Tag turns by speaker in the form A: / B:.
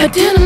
A: I didn't